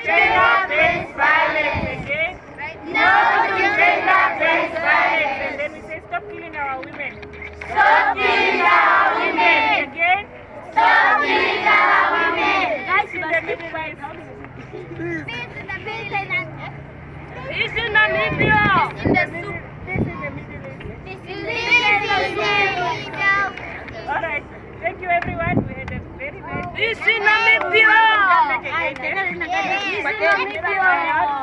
Gender-based violence. No to gender-based violence. And then we say stop killing our women. Stop killing our women. Again. Stop killing our women. Guys in the middle right now. Peace in Namibia. In the soup. Peace in the Middle East. This is All right. Thank you, everyone. We had a very nice. Peace in Namibia. Again, eh? Peace in Namibia.